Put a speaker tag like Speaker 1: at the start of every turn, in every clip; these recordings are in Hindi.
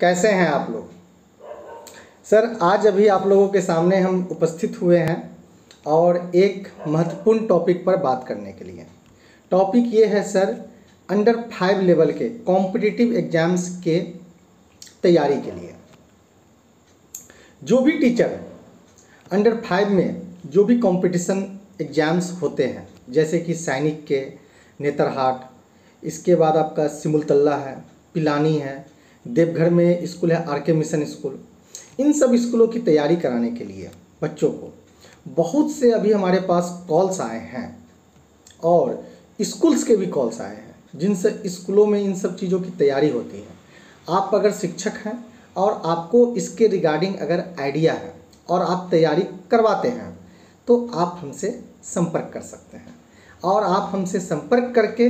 Speaker 1: कैसे हैं आप लोग? सर, आज अभी आप लोगों के सामने हम उपस्थित हुए हैं और एक महत्वपूर्ण टॉपिक पर बात करने के लिए। टॉपिक ये है, सर अंडर फाइव लेवल के कॉम्पिटिटिव एग्ज़ाम्स के तैयारी के लिए। जो भी टीचर अंडर फाइव में जो भी कंपटीशन एग्ज़ाम्स होते हैं, जैसे कि सैनिक के, नेतरहाट, इसके बाद आपका सिमुलतल्ला है, पिलानी है देवघर में स्कूल है आर के मिशन स्कूल। इन सब स्कूलों की तैयारी कराने के लिए बच्चों को बहुत से अभी हमारे पास कॉल्स आए हैं और स्कूल्स के भी कॉल्स आए हैं, जिनसे स्कूलों में इन सब चीज़ों की तैयारी होती है। आप अगर शिक्षक हैं और आपको इसके रिगार्डिंग अगर आइडिया है और आप तैयारी करवाते हैं तो आप हमसे संपर्क कर सकते हैं। और आप हमसे संपर्क करके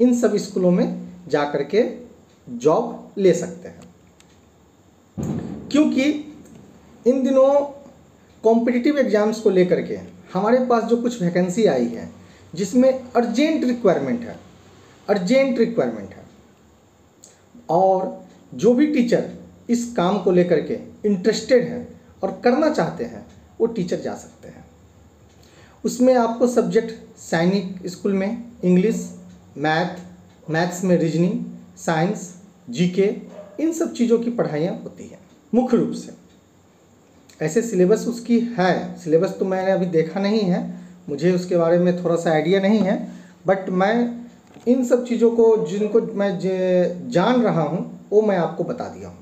Speaker 1: इन सब स्कूलों में जा कर के जॉब ले सकते हैं। क्योंकि इन दिनों कॉम्पिटिटिव एग्ज़ाम्स को लेकर के हमारे पास जो कुछ वैकेंसी आई है, जिसमें अर्जेंट रिक्वायरमेंट है अर्जेंट रिक्वायरमेंट है। और जो भी टीचर इस काम को लेकर के इंटरेस्टेड हैं और करना चाहते हैं, वो टीचर जा सकते हैं। उसमें आपको सब्जेक्ट सैनिक स्कूल में इंग्लिश मैथ मैथ्स में रीजनिंग साइंस, जीके, इन सब चीज़ों की पढ़ाइयाँ होती हैं, मुख्य रूप से। ऐसे सिलेबस उसकी है, सिलेबस तो मैंने अभी देखा नहीं है, मुझे उसके बारे में थोड़ा सा आइडिया नहीं है, बट मैं इन सब चीज़ों को, जिनको मैं जान रहा हूँ, वो मैं आपको बता दिया हूँ।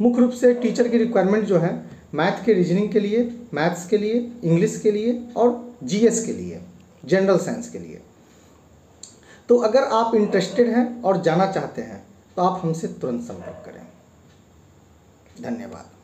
Speaker 1: मुख्य रूप से टीचर की रिक्वायरमेंट जो है मैथ के रीजनिंग के लिए मैथ्स के लिए इंग्लिश के लिए और जीएस के लिए जनरल साइंस के लिए। तो अगर आप इंटरेस्टेड हैं और जाना चाहते हैं तो आप हमसे तुरंत संपर्क करें। धन्यवाद।